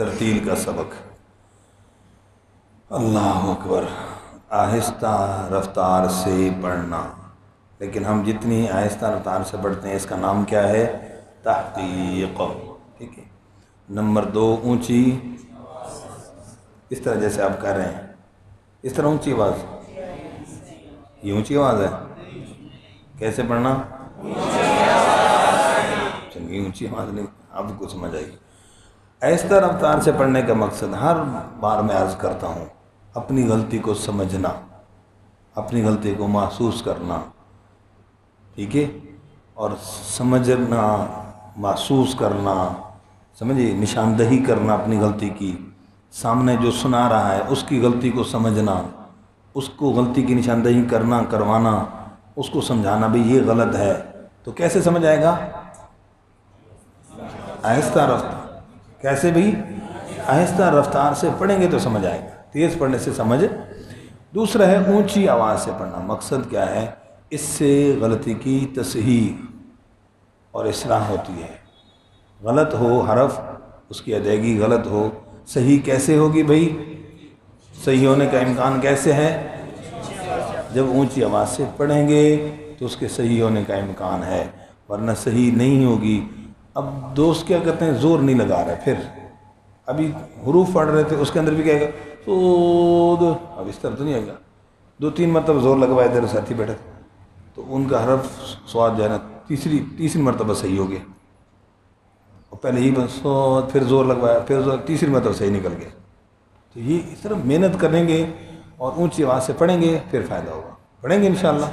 ترتیل کا سبق۔ اللہ اکبر، آہستہ رفتار سے پڑھنا لیکن ہم جتنی آہستہ رفتار سے پڑھتے ہیں، اس کا نام کیا ہے؟ تحقیق۔ ٹھیک ہے۔ نمبر دو، اونچی۔ اس طرح جیسے آپ کر رہے ہیں۔ اس طرح اونچی آواز۔ یہ اونچی آواز ہے۔ کیسے پڑھنا چلیے اونچی آواز نہیں، آپ کو سمجھ آئے گی۔ آہستہ رفتار سے پڑھنے کا مقصد ہر بار میں عرض کرتا ہوں، اپنی غلطی کو سمجھنا، اپنی غلطی کو محسوس کرنا، ٹھیک ہے؟ اور سمجھنا، محسوس کرنا، سمجھے؟ نشاندہی کرنا اپنی غلطی کی۔ سامنے جو سنا رہا ہے، اس کی غلطی کو سمجھنا، اس کو غلطی کی نشاندہی کرنا، کروانا، اس کو سمجھانا بھی یہ غلط ہے۔ تو کیسے سمجھ آئے گا؟ آہستہ رفتار کیسے بھی آہستہ رفتار سے پڑھیں گے تو سمجھ آئے گا۔ تیز پڑھنے سے سمجھ۔ دوسرا ہے اونچی آواز سے پڑھنا۔ مقصد کیا ہے؟ اس سے غلطی کی تصحیح اور اصلاح ہوتی ہے۔ غلط ہو حرف، اس کی ادائیگی غلط ہو۔ صحیح کیسے ہوگی بھائی؟ صحیح ہونے کا امکان کیسے ہے؟ جب اونچی آواز سے پڑھیں گے تو اس کے صحیح ہونے کا امکان ہے، ورنہ صحیح نہیں ہوگی۔ اب دوست کیا کرتے ہیں؟ زور نہیں لگا رہے، پھر۔ ابھی حروف پڑھ رہے تھے، اس کے اندر بھی کہے گا سود اب اس طرح تو نہیں آئے گا۔ دو تین مرتبہ زور لگوائے، ادھر ساتھی بیٹھے۔ تو ان کا حرف سواد جو ہے نا، تیسری تیسری مرتبہ صحیح ہو گیا۔ اور پہلے ہی بس، سواد، پھر زور لگوایا، پھر زور، تیسری مرتبہ صحیح نکل گیا۔ تو یہ اس طرح محنت کریں گے اور اونچی آواز سے پڑھیں گے، پھر فائدہ ہوگا۔ پڑھیں گے انشاءاللہ۔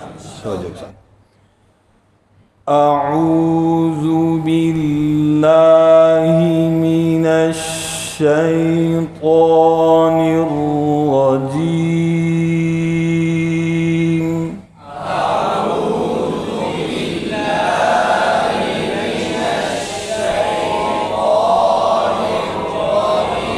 أعوذ بالله من الشيطان الرجيم. أعوذ بالله من الشيطان الرجيم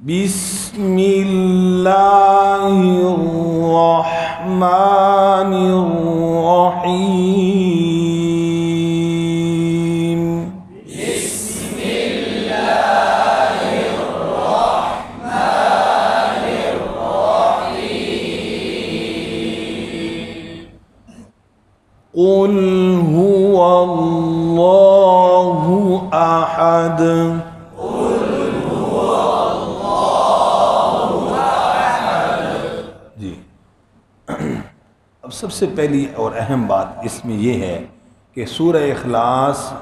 بسم الله الرحمن الرحيم بسم الله الرحمن الرحيم قل اب سب سے پہلی اور اہم بات اس میں یہ ہے کہ سورہ اخلاص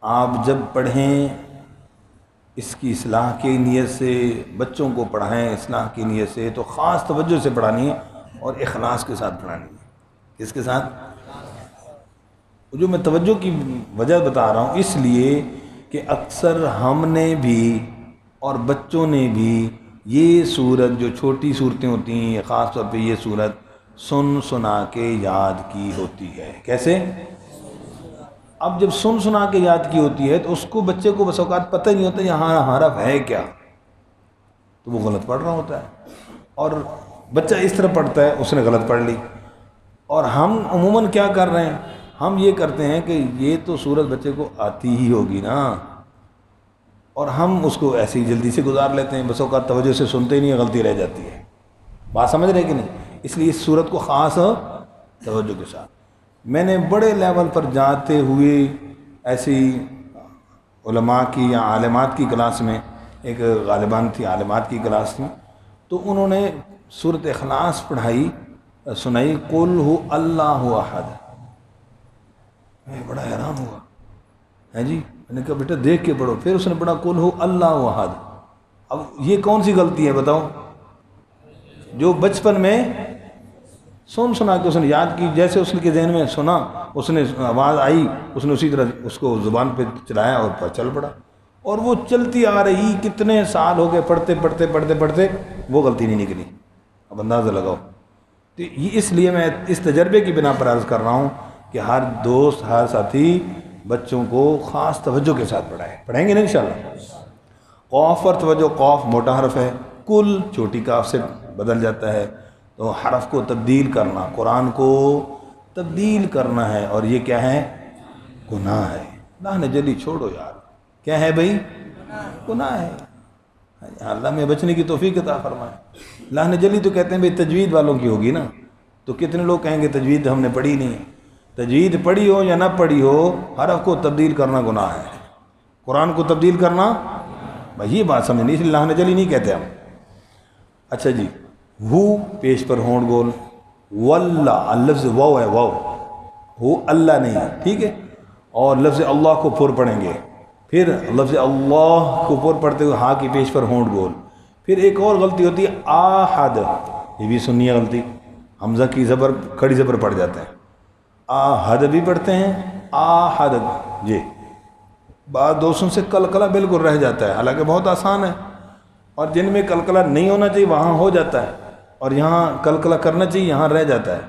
آپ جب پڑھیں، اس کی اصلاح کی نیت سے، بچوں کو پڑھائیں اصلاح کی نیت سے، تو خاص توجہ سے پڑھانی ہے اور اخلاص کے ساتھ پڑھانی ہے۔ کس کے ساتھ؟ جو میں توجہ کی وجہ بتا رہا ہوں، اس لیے کہ اکثر ہم نے بھی اور بچوں نے بھی یہ صورت جو چھوٹی صورتیں ہوتی ہیں خاص طور پہ یہ صورت سن سنا کے یاد کی ہوتی ہے۔ کیسے؟ اب جب سن سنا کے یاد کی ہوتی ہے تو اس کو بچے کو بس اوقات پتہ نہیں ہوتا یہاں حرف ہے کیا۔ تو وہ غلط پڑھ رہا ہوتا ہے۔ اور بچہ اس طرح پڑھتا ہے، اس نے غلط پڑھ لی۔ اور ہم عموماً کیا کر رہے ہیں؟ ہم یہ کرتے ہیں کہ یہ تو صورت بچے کو آتی ہی ہوگی نا۔ اور ہم اس کو ایسی جلدی سے گزار لیتے ہیں، بس اوقات توجہ سے سنتے ہی نہیں، غلطی رہ جاتی ہے۔ بات سمجھ رہے کہ نہیں؟ اس لیے اس صورت کو خاص توجہ کے ساتھ۔ میں نے بڑے لیول پر جاتے ہوئے ایسی علماء کی یا عالمات کی کلاس میں، ایک غالبان تھی عالمات کی کلاس میں، تو انہوں نے صورت اخلاص پڑھائی، سنائی، قل ہو اللہ احد۔ میں بڑا حیران ہوا۔ ہے جی؟ میں نے کہا بیٹا دیکھ کے پڑھو۔ پھر اس نے پڑھا کل ہو اللہ احد۔ اب یہ کون سی غلطی ہے بتاؤ؟ جو بچپن میں سن سنا کے اس نے یاد کی، جیسے اس کے ذہن میں سنا، اس نے آواز آئی، اس نے اسی طرح اس کو زبان پہ چلایا اور چل پڑا۔ اور وہ چلتی آ رہی، کتنے سال ہو گئے پڑھتے پڑھتے پڑھتے پڑھتے، وہ غلطی نہیں نکلی۔ اب اندازہ لگاؤ۔ تو یہ اس لیے میں اس تجربے کی بنا پر عرض کر رہا ہوں کہ ہر دوست، ہر ساتھی بچوں کو خاص توجہ کے ساتھ پڑھائے۔ پڑھیں گے نا انشاءاللہ؟ قوف پر توجہ، قوف موٹا حرف ہے۔ کل چھوٹی کاف سے بدل جاتا ہے۔ تو حرف کو تبدیل کرنا، قرآن کو تبدیل کرنا ہے اور یہ کیا ہے؟ گناہ ہے۔ اللہ نے جلی چھوڑو یار۔ کیا ہے بھائی؟ گناہ ہے۔ ہاں، اللہ میں بچنے کی توفیق عطا فرمائے۔ اللہ نے جلی تو کہتے ہیں بھائی تجوید والوں کی ہوگی نا۔ تو کتنے لوگ کہیں گے تجوید ہم نے پڑھی نہیں تجوید پڑھی ہو یا نہ پڑھی ہو، حرف کو تبدیل کرنا گناہ ہے۔ قرآن کو تبدیل کرنا، بھائی یہ بات سمجھ نہیں اللہ نے جلی نہیں کہتے ہم۔ اچھا جی۔ ہو پیش پر ہونٹ گول واللہ، لفظ وو ہے وو ہو اللہ نہیں ہے ٹھیک ہے؟ اور لفظ اللہ کو پر پڑھیں گے۔ پھر لفظ اللہ کو پر پڑھتے ہوئے ہاں کی پیش پر ہونٹ گول پھر ایک اور غلطی ہوتی ہے، آحد۔ یہ بھی سنی ہے غلطی۔ حمزہ کی زبر، کھڑی زبر پڑ جاتے ہیں۔ آحد بھی پڑھتے ہیں، آحد۔ جی۔ بعض دوستوں سے کلکلا بالکل رہ جاتا ہے، حالانکہ بہت آسان ہے۔ اور جن میں کلکلا نہیں ہونا چاہیے، وہاں ہو جاتا ہے۔ اور یہاں کلکلا کرنا چاہیے، یہاں رہ جاتا ہے۔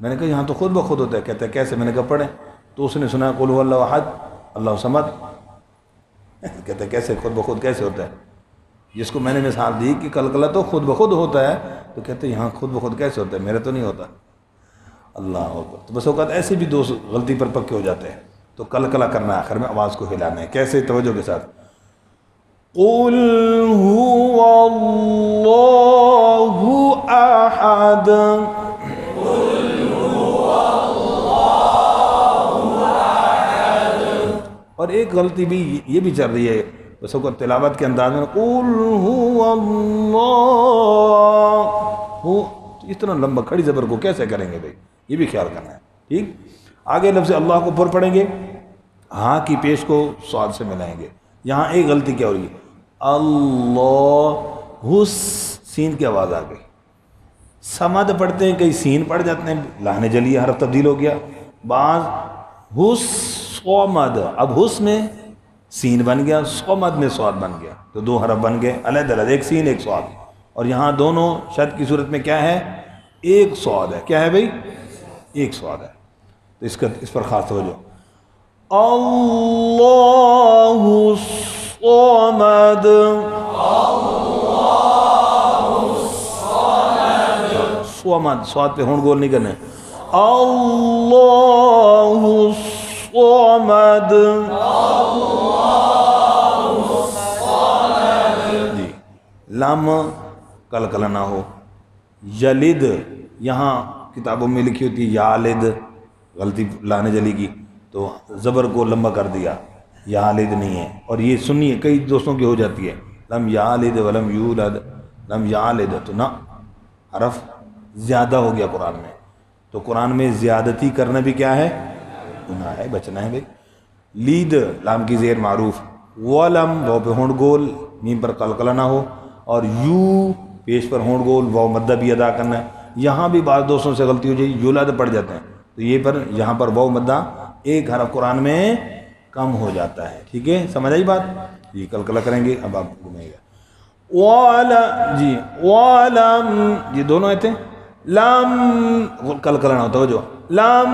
میں نے کہا، یہاں تو خود بخود ہوتا ہے، کہتا ہے، کیسے؟ میں نے کہا، پڑھیں۔ تو اس نے سنا قلو اللہ وحد اللہ سمد۔ کہتا ہے، کیسے؟ خود بخود کیسے ہوتا ہے؟ جس کو میں نے مثال دی کہ کلکلا تو خود بخود ہوتا ہے، تو کہتے ہیں یہاں خود بخود کیسے ہوتا ہے؟ میرا تو نہیں ہوتا۔ اللہ تو بس اوقات ایسے بھی دوست غلطی پر پکے ہو جاتے ہیں۔ تو کل کلا کرنا ہے، آخر میں آواز کو ہلانا ہے۔ کیسے؟ توجہ کے ساتھ۔ قل هو اللہ احد اور ایک غلطی بھی یہ بھی چل رہی ہے بس کو تلاوت کے انداز میں، قل هو اللہ اس طرح لمبا کھڑی زبر کو کیسے کریں گے بھائی؟ یہ بھی خیال کرنا ہے، ٹھیک؟ آگے لفظ اللہ کو پر پڑھیں گے ہاں کی پیش کو سواد سے ملائیں گے۔ یہاں ایک غلطی کیا ہو رہی ہے اللہ حس، سین کی آواز آ گئی۔ سمد پڑھتے ہیں، کئی سین پڑھ جاتے ہیں لانے جلی حرف تبدیل ہو گیا۔ بعض حس سومد، اب حس میں سین بن گیا، سومد میں سواد بن گیا۔ تو دو حرف بن گئے، علیحدہ علیحدہ، ایک سین، ایک سواد۔ اور یہاں دونوں شد کی صورت میں کیا ہے؟ ایک سواد ہے۔ کیا ہے بھائی؟ ایک سواد ہے۔ تو اس کا، اس پر خاص توجہ۔ اللہ الصمد۔ سومد سواد پہ ہون گول نہیں کرنے۔ اللہ الصمد۔ جی لام کل کل نہ ہو۔ یلد، یہاں کتابوں میں لکھی ہوتی ہے، یالد، غلطی لانے جلی کی۔ تو زبر کو لمبا کر دیا۔ یالد نہیں ہے۔ اور یہ سنی ہے کئی دوستوں کی ہو جاتی ہے۔ لم یالد ولم یولد، لم یالد تو نہ حرف۔ زیادہ ہو گیا قرآن میں۔ تو قرآن میں زیادتی کرنا بھی کیا ہے؟ گناہ ہے، بچنا ہے بھائی۔ لید، لام کی زیر معروف۔ ولم وہ پہ ہونڈ گول۔ نیم پر قلقلہ نہ ہو۔ اور یو، پیش پر ہونڈ گول۔ وہ مدہ بھی ادا کرنا۔ ہے یہاں بھی بعض دوستوں سے غلطی ہو جائے یولاد پڑ جاتے ہیں۔ تو یہ پر، یہاں پر وہ مدہ ایک حرف قرآن میں کم ہو جاتا ہے۔ ٹھیک ہے؟ سمجھ آئی بات؟ جی کلکلا کریں گے، اب آپ گھومیں گا۔ جی والم۔ یہ دونوں آئے تھے لم كل كلنا توجه لم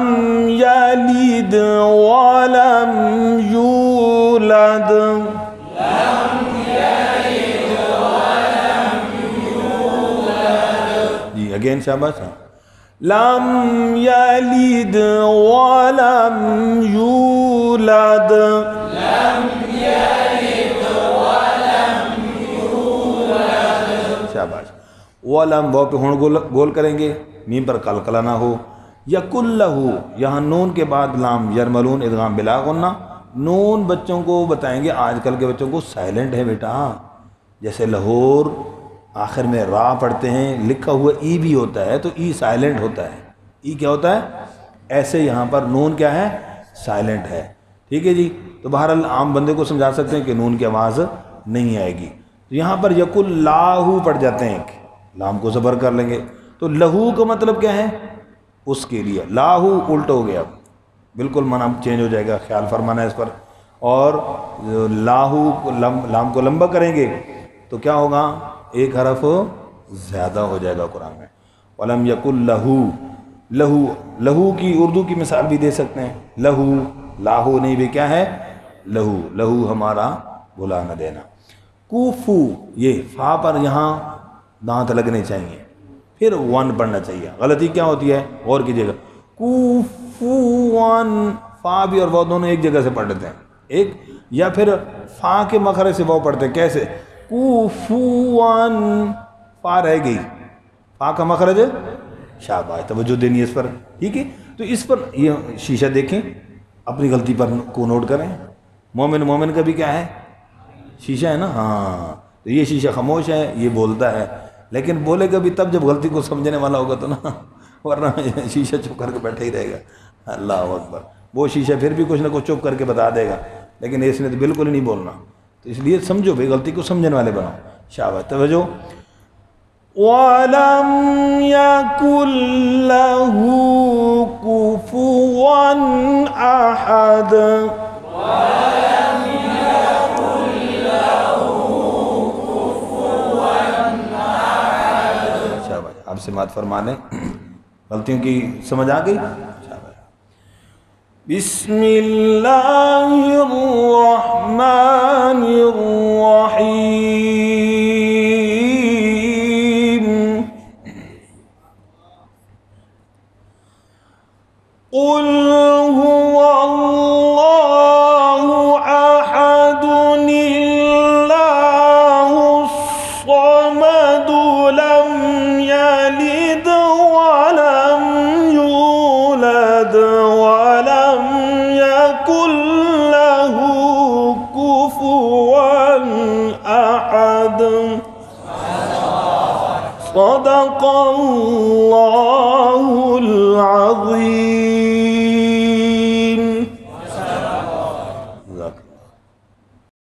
يلد ولم يولد لم يلد ولم يولد. دي again شاباش لم يلد ولم يولد. لم يلد ولم يولد شاباش ولم وہ پہ ہون گول, گول کریں گے میم پر کلکلا نہ ہو۔ یکل لہو یہاں نون کے بعد لام یرملون ادغام بلا غنہ۔ نون بچوں کو بتائیں گے آج کل کے بچوں کو سائلنٹ ہے بیٹا۔ جیسے لاہور آخر میں را پڑھتے ہیں لکھا ہوا ای بھی ہوتا ہے تو ای سائلنٹ ہوتا ہے۔ ای کیا ہوتا ہے؟ ایسے یہاں پر نون کیا ہے؟ سائلنٹ ہے۔ ٹھیک ہے جی؟ تو بہرحال عام بندے کو سمجھا سکتے ہیں کہ نون کی آواز نہیں آئے گی۔ تو یہاں پر یک لاہو پڑھ جاتے ہیں۔ لام کو زبر کر لیں گے۔ تو لہو کا مطلب کیا ہے؟ اس کے لیے۔ لاہو الٹ ہو گیا۔ بالکل منع چینج ہو جائے گا، خیال فرمانا ہے اس پر۔ اور لاہو لام کو لمبا کریں گے تو کیا ہوگا؟ ایک حرف زیادہ ہو جائے گا قرآن میں۔ علم یق لہو لہو لہو کی اردو کی مثال بھی دے سکتے ہیں۔ لہو، لاہو نہیں بھی کیا ہے؟ لہو لہو ہمارا بلا نہ دینا۔ کوفو، یہ فا پر یہاں دانت لگنے چاہیے۔ پھر ون پڑھنا چاہیے۔ غلطی کیا ہوتی ہے؟ غور کیجیے گا کوفوان۔ فا بھی اور وہ دونوں ایک جگہ سے پڑھتے ہیں۔ ایک یا پھر فا کے مخرج سے وہ پڑھتے ہیں۔ کیسے؟ کوفوان۔ فا رہ گئی۔ فا کا مخرج ہے؟ شاباش، توجہ دینی ہے اس پر۔ ٹھیک ہے؟ تو اس پر یہ شیشہ دیکھیں۔ اپنی غلطی پر کو نوٹ کریں۔ مومن مومن کا بھی کیا ہے؟ شیشہ ہے نا؟ ہاں۔ تو یہ شیشہ خاموش ہے، یہ بولتا ہے۔ لیکن بولے گا بھی تب جب غلطی کو سمجھنے والا ہوگا تو نا، ورنہ شیشہ چپ کر کے بیٹھا ہی رہے گا۔ اللہ اکبر۔ وہ شیشہ پھر بھی کچھ نہ کچھ چپ کر کے بتا دے گا۔ لیکن اس نے تو بالکل ہی نہیں بولنا۔ تو اس لیے سمجھو بھائی، غلطی کو سمجھنے والے بناؤ شابہ توجہ۔ وَلَمْ يَكُنْ لَهُ كُفُوًا أَحَدٌ سے مات فرما لیں غلطیوں کی سمجھ آ گئی؟ بسم اللہ الرحمن صدق الله العظيم